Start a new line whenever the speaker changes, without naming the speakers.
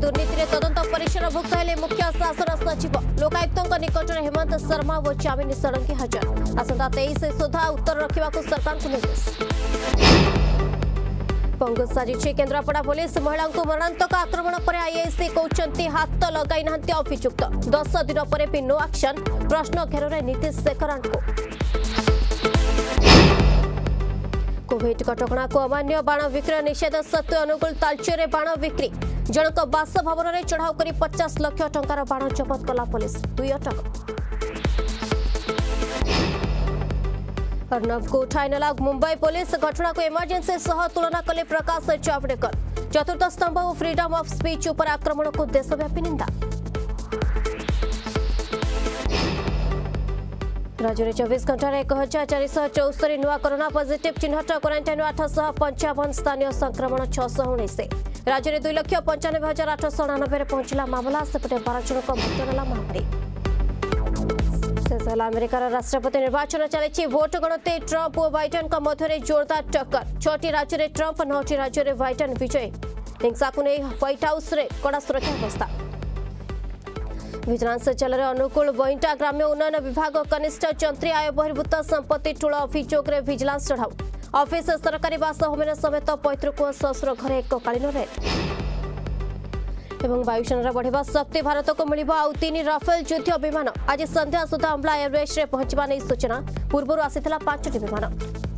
ଦୁର୍ନୀତିରେ ତଦନ୍ତ ପରିସରଭୁକ୍ତ ହେଲେ ମୁଖ୍ୟ ଶାସନ ସଚିବ ଲୋକାୟୁକ୍ତଙ୍କ ନିକଟରେ ହେମନ୍ତ ଶର୍ମା ଓ ଚାମିନୀ ଷଡ଼ଙ୍ଗୀ ହାଜର ଆସନ୍ତା ତେଇଶ ସୁଦ୍ଧା ଉତ୍ତର ରଖିବାକୁ ସରକାରଙ୍କୁ ନିର୍ଦ୍ଦେଶ କଂଗ୍ରେସ ସାଜିଛି କେନ୍ଦ୍ରାପଡ଼ା ପୋଲିସ ମହିଳାଙ୍କୁ ମରଣାନ୍ତକ ଆକ୍ରମଣ ପରେ ଆଇଆଇସି କହୁଛନ୍ତି ହାତ ଲଗାଇ ନାହାନ୍ତି ଅଭିଯୁକ୍ତ ଦଶ ଦିନ ପରେ ବି ନୋ ଆକ୍ସନ ପ୍ରଶ୍ନ ଘେରରେ ନୀତିଶ ଶେଖରାଙ୍କୁ କୋଭିଡ କଟକଣାକୁ ଅମାନ୍ୟ ବାଣ ବିକ୍ରୟ ନିଷେଧ ସତ୍ତ୍ୱେ ଅନୁଗୁଳ ତାଳଚେରରେ ବାଣ ବିକ୍ରି ଜଣକ में चढ़ाऊ कर पचास लक्ष ट बाण जबत कला पुलिस दुई अटक अर्णव उठाई नाला मुंबई पुलिस घटना को इमरजेंसी सह तुलना कले प्रकाश जावड़ेकर चतुर्थ स्तंभ और फ्रीडम ऑफ स्पीच पर आक्रमण को देशव्यापी निंदा রাজ্যরে 24 ঘন্টা 1464 নয়া করোনা পজিটিভ চিহ্নটা কোয়ারেন্টাইন 855 স্থানীয় সংক্রমণ 619 ছে রাজ্যরে 2 লক্ষ 95899 রে পৌঁছিলা মামলা সেতে বড়জনক বক্তব্য গলা মন্ত্রী ছহলা আমেরিকার রাষ্ট্রপতি নির্বাচন চলিছে ভোট গণতে ট্রাম্প ও বাইডেন কা মধ্যেরে জোরদার टक्कर ছোটি রাজ্যে ট্রাম্প নটি রাজ্যে বাইডেন বিজয় লিংকসাকুনে হোয়াইট হাউস রে কড়া সুরক্ষা ব্যবস্থা ଭିଜିଲାନ୍ସ ଜେଲରେ ଅନୁଗୁଳ ବଇଣ୍ଟା ଗ୍ରାମ୍ୟ ଉନ୍ନୟନ ବିଭାଗ କନିଷ୍ଠ ଯନ୍ତ୍ରୀ ଆୟ ବହିର୍ଭୂତ ସମ୍ପତ୍ତି ଠୁଳ ଅଭିଯୋଗରେ ଭିଜିଲାନ୍ସ ଚଢ଼ାଉ ଅଫିସ ସରକାରୀ ବାସ ହୋମେନ ସମେତ ପୈତୃକ ଶ୍ୱଶୁର ଘରେ ଏକକାଳୀନ ରେଡ୍ ଏବଂ ବାୟୁସେନାର ବଢ଼ିବା ଶକ୍ତି ଭାରତକୁ ମିଳିବ ଆଉ ତିନି ରାଫେଲ ଯୁଦ୍ଧ ବିମାନ ଆଜି ସନ୍ଧ୍ୟା ସୁଦ୍ଧା ଅମ୍ଲା ଏୟାରବେସ୍ରେ ପହଞ୍ଚିବା ନେଇ ସୂଚନା ପୂର୍ବରୁ ଆସିଥିଲା ପାଞ୍ଚଟି ବିମାନ